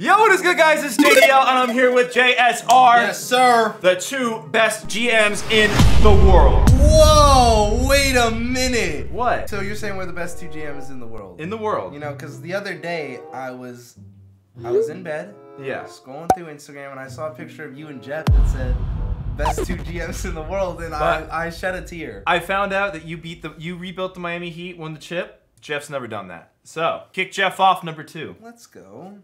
Yo, what is good, guys? It's JDL, and I'm here with JSR. Yes, sir. The two best GMs in the world. Whoa, wait a minute. What? So you're saying we're the best two GMs in the world? In the world. You know, because the other day I was, I was in bed, yeah. scrolling through Instagram, and I saw a picture of you and Jeff that said best two GMs in the world, and I, I shed a tear. I found out that you beat the, you rebuilt the Miami Heat, won the chip. Jeff's never done that. So, kick Jeff off number two. Let's go.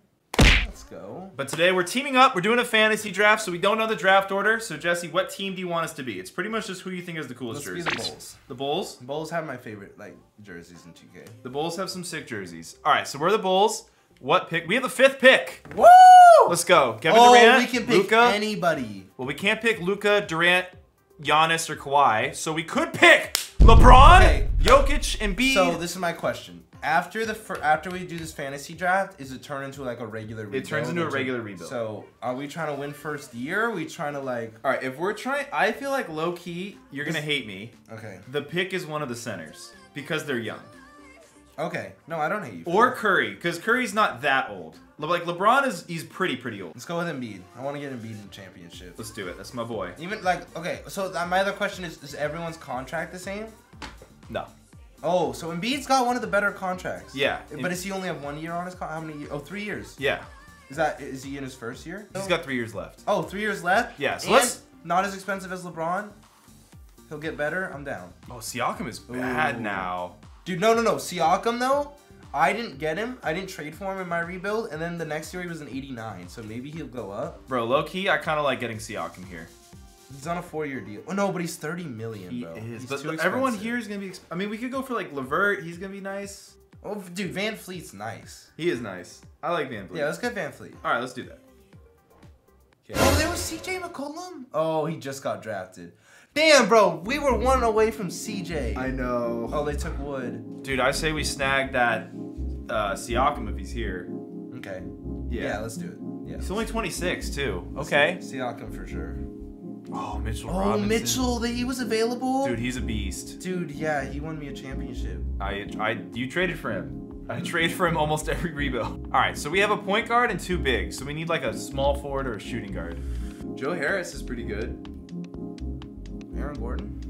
Let's go. But today we're teaming up. We're doing a fantasy draft, so we don't know the draft order. So, Jesse, what team do you want us to be? It's pretty much just who you think has the coolest Let's be jerseys. the Bulls. The Bulls? The Bulls have my favorite like jerseys in 2K. The Bulls have some sick jerseys. All right, so we're the Bulls. What pick? We have the fifth pick. Woo! Let's go. Kevin oh, Durant. we can pick Luka. anybody. Well, we can't pick Luka, Durant, Giannis, or Kawhi, so we could pick LeBron, Okay. Jokic, and B. So this is my question. After the fir- after we do this fantasy draft, is it turn into like a regular rebuild? It turns into a regular rebuild. So are we trying to win first year? Are we trying to like All right, if we're trying, I feel like low key, you're gonna hate me. okay. The pick is one of the centers because they're young, Okay. No, I don't hate you. or that. Curry because Curry's not that old. Like LeBron is, he's pretty pretty old. let's go with Embiid. I want to get Embiid in the championship. Let's do it. That's my boy. Even like okay, so my other question is: Is everyone's contract the same? No. Oh, so Embiid's got one of the better contracts. Yeah. But does he only have one year on his contract? How many? Years? Oh, three years. Yeah, Is that is he in his first year? he's got three years left. Oh, three years left. Yeah, so and let's- not as expensive as LeBron. He'll get better. I'm down. Oh, Siakam is bad Ooh. now. Dude, no, no, no. Siakam though, I didn't get him. I didn't trade for him in my rebuild, and then the next year he was an 89. So maybe he'll go up. Bro, low key, I kind of like getting Siakam here. He's on a four-year deal. Oh no, but he's 30 million, He bro. is, He's but everyone here is gonna be. Exp- I mean, we could go for like Levert. He's gonna be nice. Oh, dude, VanVleet's nice. He is nice. I like VanVleet. Yeah, let's get VanVleet. All right, let's do that. Oh, there was CJ McCollum. Oh, he just got drafted. Damn, bro, we were one away from CJ. I know. Oh, they took Wood. Dude, I say we snag that uh, Siakam if he's here. Okay. Yeah. Yeah, let's do it. Yeah. He's only 26 too. Okay. Siakam for sure. Oh, Mitchell Oh, Robinson. Mitchell, that he was available. Dude, he's a beast. Dude, yeah, he won me a championship. I, I, you traded for him. I trade for him almost every rebuild. All right, so we have a point guard and two bigs. So we need like a small forward or a shooting guard. Joe Harris is pretty good. Aaron Gordon.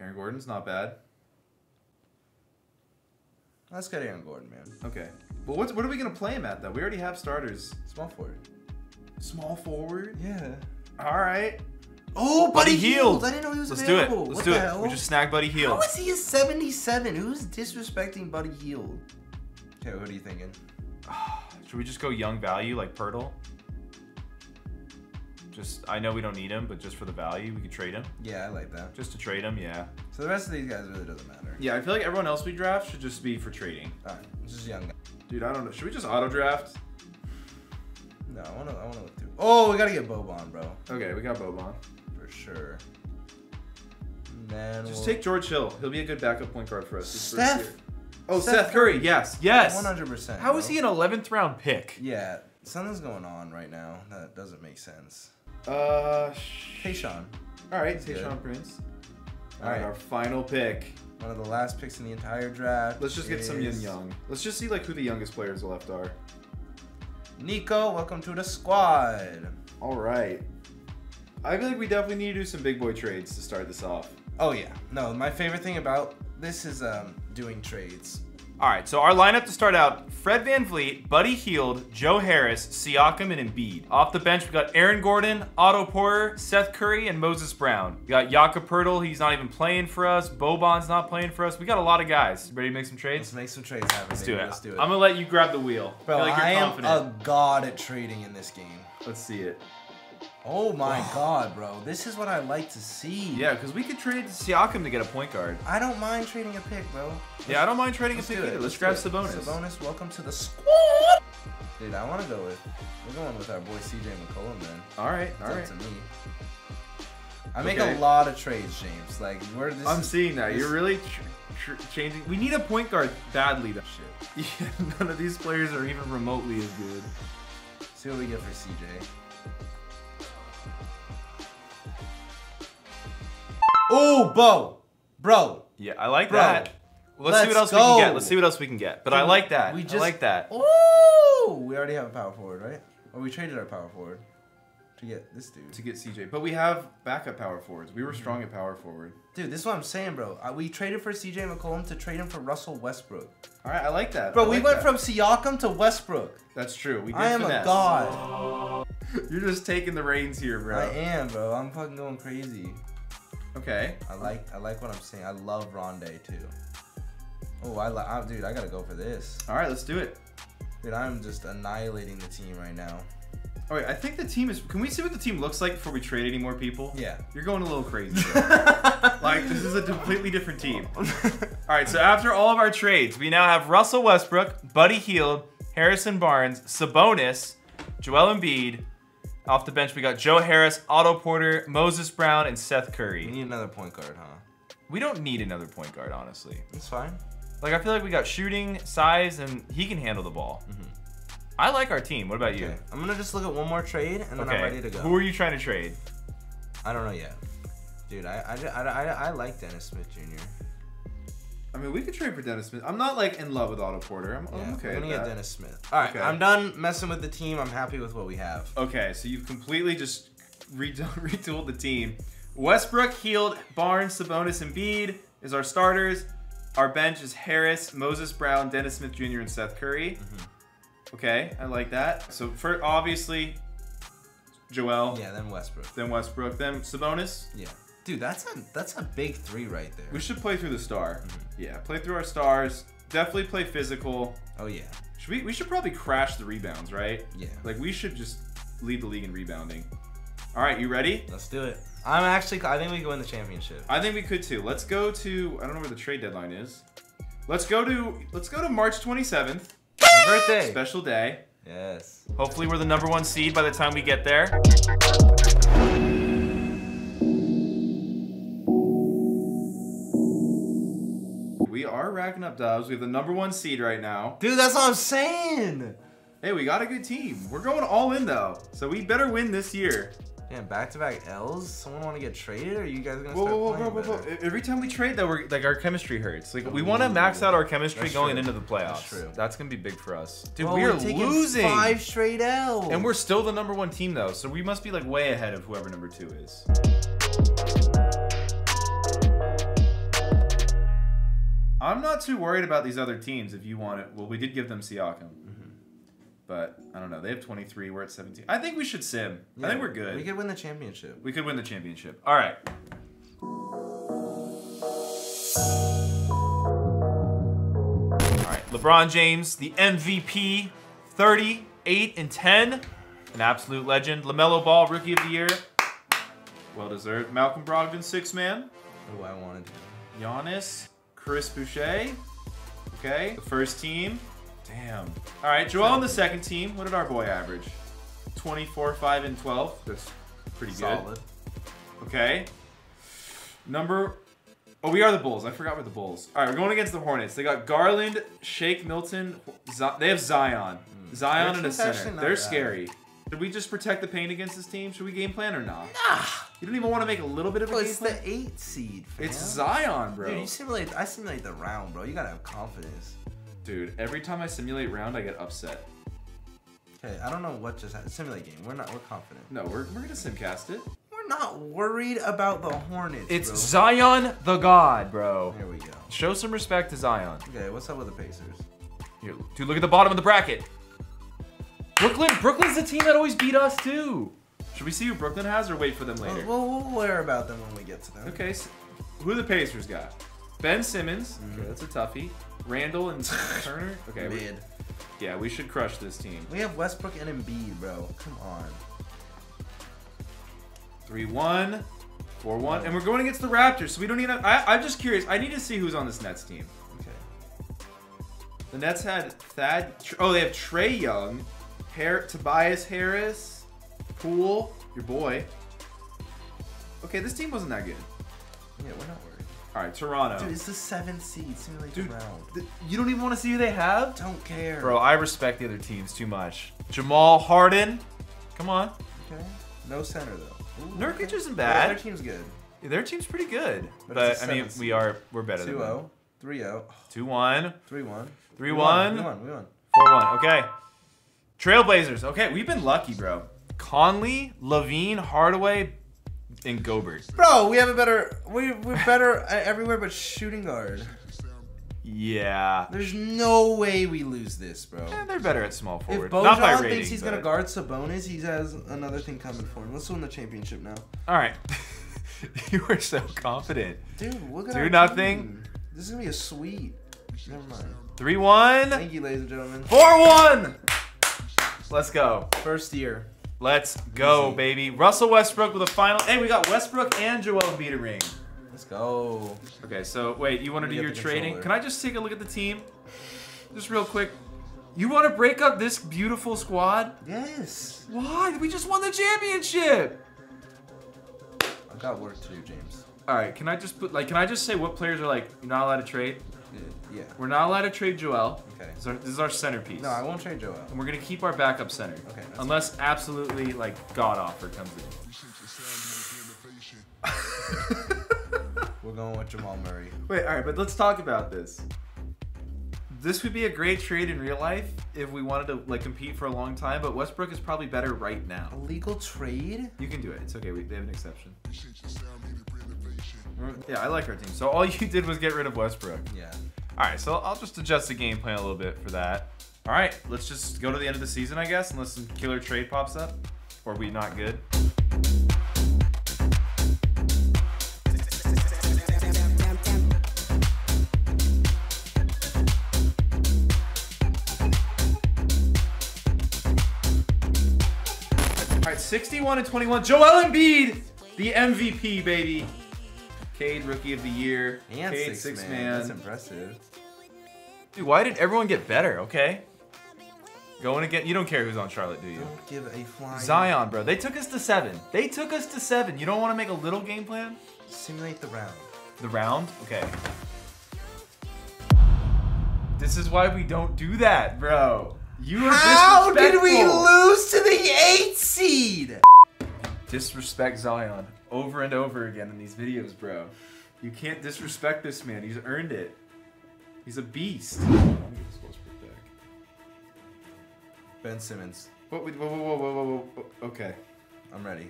Aaron Gordon's not bad. Let's get Aaron Gordon, man. Okay. Well, what's, what are we gonna play him at though? We already have starters. Small forward. Small forward. Yeah. All right. Oh, Buddy Buddy Hield. Hield. I didn't know he was Let's do it. Let's what do it. Hell? We just snag Buddy Hield. How is he a 77? Who's disrespecting Buddy Hield? Okay, what are you thinking? Should we just go young value like Poeltl? Just I know we don't need him, but just for the value, we could trade him. Yeah, I like that. Just to trade him, yeah. So the rest of these guys really doesn't matter. Yeah, I feel like everyone else we draft should just be for trading. Alright, just young. Dude, I don't know. Should we just auto draft? No, I wanna I wanna look through. Oh, we gotta get Boban, bro. Okay, we got Boban. Sure. And then Just we'll- take George Hill. He'll be a good backup point guard for us. Steph. Oh, Steph Seth, Curry. Yes, yes. 100%. How is he an 11th round pick? Yeah, something's going on right now that doesn't make sense. Uh, Tayshaun, all right. Tayshaun Prince. All All right, right. our final pick. one of the last picks in the entire draft. Let's just get some young is young. Let's just see like who the youngest players left are. Nico, welcome to the squad. All right. I feel like we definitely need to do some big boy trades to start this off. Oh yeah, no, my favorite thing about this is um doing trades. All right, so our lineup to start out: Fred VanVleet, Buddy Hield, Joe Harris, Siakam, and Embiid. Off the bench, we got Aaron Gordon, Otto Porter, Seth Curry, and Moses Brown. We got Jakob Poeltl. He's not even playing for us. Boban's not playing for us. We got a lot of guys. Ready to make some trades? Let's make some trades happen. Let's do it. Let's do it. I'm gonna let you grab the wheel. Bro, I feel like you're I am confident. a god at trading in this game. Let's see it. Oh my god, bro. This is what I like to see. Yeah, because we could trade Siakam to get a point guard. I don't mind trading a pick, bro. Yeah, I don't mind trading a pick either. Let's, grab it. Sabonis. Sabonis, welcome to the squad. Dude, I want to go with. We're going with our boy CJ McCollum, then. All right, It's all up to me. I make Okay. a lot of trades, James. Like, where this I'm is- seeing that. You're really tr- tr- changing. We need a point guard badly. Though. Shit. Yeah, none of these players are even remotely as good. See what we get for CJ. Oh, Bo, bro. Yeah, I like Bro, that. Let's, see what let's else we can get. Let's see what else we can get. But I like that. We I just like that. Oh, we already have a power forward, right? Or we traded our power forward to get this dude. to get CJ. But we have backup power forwards. We were strong at power forward. Dude, this is what I'm saying, bro. Uh, we traded for CJ McCollum to trade him for Russell Westbrook. All right, I like that. Bro, I we went that. from Siakam to Westbrook. That's true. We did I am finesse. a god. You're just taking the reins here, bro. I am, bro. I'm fucking going crazy. Okay. I like I like what I'm saying. I love Rondé too. Oh, I like, oh, dude. I gotta go for this. All right, let's do it. Dude, I'm just annihilating the team right now. All right, I think the team is. Can we see what the team looks like before we trade any more people? Yeah. You're going a little crazy. like this is a completely different team. All right, so after all of our trades, we now have Russell Westbrook, Buddy Hield, Harrison Barnes, Sabonis, Joel Embiid. Off the bench, we got Joe Harris, Otto Porter, Moses Brown, and Seth Curry. We need another point guard, huh? We don't need another point guard, honestly. It's fine. Like I feel like we got shooting, size, and he can handle the ball. Mm-hmm. I like our team. What about you? I'm gonna just look at one more trade and then I'm ready to go. Who are you trying to trade? I don't know yet. Dude, I I, I, I, I like Dennis Smith Jr. I mean, we could trade for Dennis Smith. I'm not like in love with Otto Porter. I'm, Yeah, I'm okay. I'm gonna get. Dennis Smith. All right, Okay. I'm done messing with the team. I'm happy with what we have. Okay, so you've completely just retooled the team. Westbrook, Hield, Barnes, Sabonis, and Embiid is our starters. Our bench is Harris, Moses Brown, Dennis Smith Jr., and Seth Curry. Mm-hmm. Okay, I like that. So for obviously, Joel, Yeah, then Westbrook. then Westbrook, then Sabonis. Yeah, dude, that's a that's a big three right there. We should play through the star. Mm-hmm. Yeah, play through our stars. Definitely play physical. Oh yeah, Should we? We should probably crash the rebounds, right? yeah. Like we should just lead the league in rebounding. All right, you ready? Let's do it. I'm actually. I think we can win the championship. I think we could too. Let's go to. I don't know where the trade deadline is. Let's go to. Let's go to March 27th. My birthday. Special day. Yes. Hopefully, we're the number one seed by the time we get there. Racking up dubs. We have the number one seed right now. Dude, that's what I'm saying. Hey, we got a good team. We're going all in though, so we better win this year. Damn, back-to-back L's. Someone want to get traded, or are you guys gonna Whoa, start whoa, whoa, playing whoa, whoa, whoa. Every time we trade, though, we're like our chemistry hurts. Like we want to max out our chemistry That's going true. into the playoffs. That's true. That's gonna be big for us, dude. Bro, we are we're losing, five straight L's. and we're still the number one team though, so we must be like way ahead of whoever number two is. I'm not too worried about these other teams. If you want it, well, we did give them Siakam, Mm-hmm. but I don't know. They have 23. We're at 17. I think we should sim. I think we're good. We could win the championship. We could win the championship. All right. All right. LeBron James, the MVP, 38 and 10, an absolute legend. LaMelo Ball, Rookie of the Year, well deserved. Malcolm Brogdon, six man. Oh, I wanted. Giannis, Chris Boucher. Okay, the first team. Damn. All right, Joel on the second team. What did our boy average? 24, 5, and 12. That's pretty good. Solid. Okay. Number. Oh, we are the Bulls. I forgot we're the Bulls. All right, we're going against the Hornets. They got Garland, Shake Milton. Z- they have Zion. Hmm. Zion Their and a center. They're bad. scary. Should we just protect the paint against this team? Should we game plan or not? Nah. You don't even want to make a little bit of a Bro, game it's plan? the eight seed. Fam. It's Zion, bro. Dude, you simulate. I simulate the round, bro. You gotta have confidence. Dude, every time I simulate round, I get upset. Okay, I don't know what just happened. Simulate game. We're not. We're confident. No, we're, we're gonna simcast it. We're not worried about the Hornets. It's bro. Zion the God, bro. Here we go. Show some respect to Zion. Okay, what's up with the Pacers? Here, dude, look at the bottom of the bracket. Brooklyn, Brooklyn's the team that always beat us too. Should we see who Brooklyn has or wait for them later? We'll, we'll, we'll worry about them when we get to them. Okay, so who the Pacers got? Ben Simmons. Mm-hmm. Okay, that's a toughie. Randle and Turner. Okay, we, Mid. yeah, we should crush this team. We have Westbrook and Embiid, bro. Come on. 3 1, 4 1. And we're going against the Raptors, so we don't need. A, I, I'm just curious. I need to see who's on this Nets team. Okay. The Nets had Thad. Oh, they have Trae Young, Har- Tobias Harris, Poole, your boy. Okay, this team wasn't that good. Yeah, we're not worried. All right, Toronto. Dude, it's the seventh seed. Simulate Dude, round. you don't even want to see who they have? Don't care. Bro, I respect the other teams too much. Jamal Harden. Come on. Okay. No center though. Ooh, Nurkic okay. isn't Yeah, bad. Their team's good. Their team's pretty good. But But, I mean, we are we're better than 2-0. 3 0. 2 1, 3 1. 3 We 1, won. We won. 4 1. Okay. Trailblazers. Okay, we've been lucky, bro. Conley, LaVine, Hardaway, and Gobert. Bro, we have a better. We we're better everywhere but shooting guard. Yeah. There's no way we lose this, bro. Eh, they're better at small forward. If Not by Bojan rating, thinks he's but- gonna guard Sabonis, he has another thing coming for him. Let's win the championship now, All right. you are so confident. dude. Look at Do nothing. team. This is gonna be a sweep. Never mind. 3 1. Thank you, ladies and gentlemen. 4 1. Let's go. First year. Let's go, Easy. baby. Russell Westbrook with a final. Hey, we got Westbrook and Joel Embiid a ring. Let's go. Okay, so wait, you want to do your trading? Can I just take a look at the team? Just real quick. You want to break up this beautiful squad? Yes. Why? We just won the championship. I've got work to do, James. All right, can I just put like can I just say what players are like you're not allowed to trade? Yeah. We're not allowed to trade Joel. Okay. This is our, this is our centerpiece. No, I won't trade Joel. and we're gonna keep our backup center. Okay, that's Unless absolutely like god offer comes in. We're going with Jamal Murray. Wait, all right, but let's talk about this. This would be a great trade in real life if we wanted to like compete for a long time, but Westbrook is probably better right now. A legal trade? You can do it. It's okay. We, they have an exception. Yeah, I like our team. So all you did was get rid of Westbrook. Yeah. All right, so I'll just adjust the game plan a little bit for that. All right, let's just go to the end of the season, I guess, unless some killer trade pops up, or we not good. All right, 61 and 21. Joel Embiid, the MVP, baby. Cade, rookie of the year. And Cade, six, six man. man. That's impressive. Dude, why did everyone get better? Okay. Going again. You don't care who's on Charlotte, do you? Don't give a flying. Zion, bro. They took us to seven. They took us to seven. You don't want to make a little game plan? Simulate the round. The round? Okay. This is why we don't do that, bro. You are How did we lose to the eight seed? Disrespect Zion over and over again in these videos, bro. You can't disrespect this man. He's earned it. He's a beast. Ben Simmons. Whoa, whoa, whoa, whoa, whoa, whoa, whoa. Okay. I'm ready.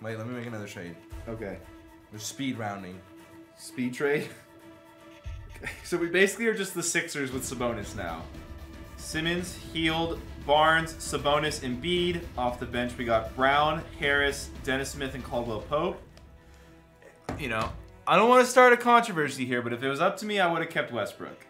Wait, let me make another trade. Okay. We're speed rounding. Speed trade. Okay. So we basically are just the Sixers with Sabonis now. Simmons, Hield, Barnes, Sabonis, Embiid. Off the bench, we got Brown, Harris, Dennis Smith, and Caldwell Pope. You know, I don't want to start a controversy here, but if it was up to me, I would have kept Westbrook.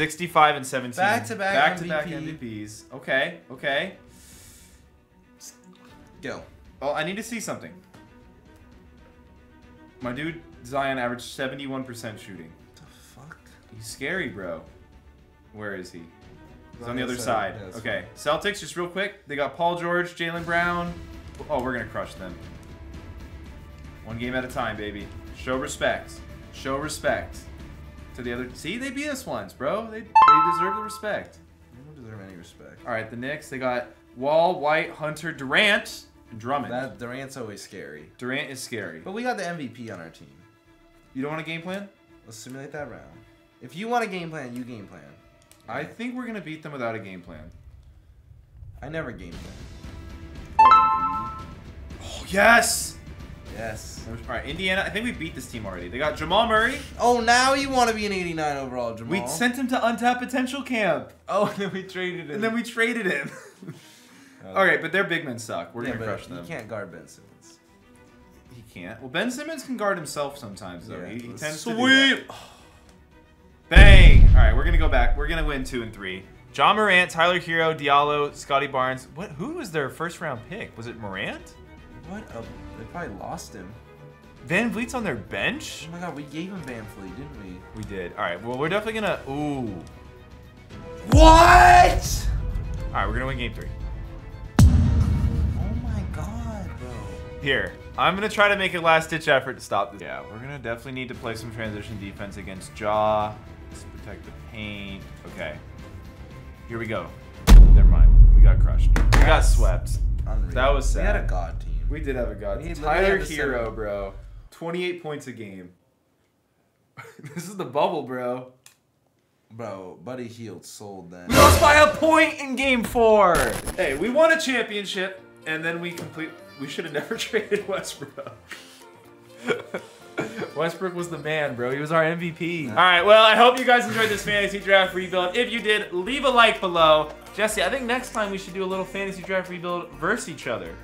65 and 17. Back-to-back Back-to-back MVPs. Okay, okay. Go. Oh, I need to see something. My dude Zion averaged 71% shooting. What the fuck? He's scary, bro. Where is he? He's on the other side. side. Yeah, that's okay. Celtics, just real quick. They got Paul George, Jaylen Brown. Oh, we're gonna crush them. One game at a time, baby. Show respect. Show respect to the other. See, they beat us once, bro. They, they deserve the respect. I don't deserve any respect. All right, the Knicks. They got Wall, White, Hunter, Durant, and Drummond. That Durant's always scary. Durant is scary. But we got the MVP on our team. You don't want a game plan? Let's simulate that round. If you want a game plan, you game plan. I think we're gonna beat them without a game plan. I never game plan. Oh yes! Yes. All right, Indiana. I think we beat this team already. They got Jamal Murray. Oh, now you want to be an 89 overall, Jamal. We sent him to untapped potential camp, Oh, and then we traded him. and then we traded him. Oh. All right, but their big men suck. We're yeah, gonna crush them. You can't guard Ben Simmons. He can't. Well, Ben Simmons can guard himself sometimes, though. Yeah. He, he tends Sweet. to that. Bang! All right, we're gonna go back. We're gonna win two and three. John Morant, Tyler Herro, Diallo, Scottie Barnes. What? Who was their first round pick? Was it Morant? What? A, they probably lost him. VanVleet's on their bench. Oh my god, we gave him Van Fleet, didn't we? We did. All right. Well, we're definitely gonna. Ooh. What? All right, we're gonna win game three. Oh my god, bro. Here, I'm gonna try to make a last ditch effort to stop this. Yeah, we're gonna definitely need to play some transition defense against Jaw. Let's protect the paint. Okay. Here we go. Never mind. We got crushed. We got swept. Unreal. That was sad. We had a god team. We did have a god. We literally Tyler Herro, seven. bro. 28 points a game. this is the bubble, bro. Bro, Buddy Hield sold then. We lost by a point in game four. Hey, we won a championship, and then we complete. We should have never traded Westbrook. Westbrook was the man, bro. He was our MVP. All right, well, I hope you guys enjoyed this fantasy draft rebuild. If you did, leave a like below. Jesse, I think next time we should do a little fantasy draft rebuild versus each other.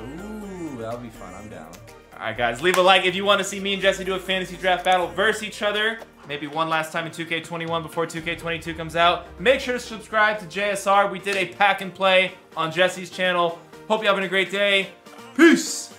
Ooh, that'll be fun. I'm down. All right, guys, leave a like if you want to see me and Jesse do a fantasy draft battle versus each other. Maybe one last time in 2K21 before 2K22 comes out. Make sure to subscribe to JSR. We did a pack and play on Jesse's channel. Hope you're having a great day. Peace.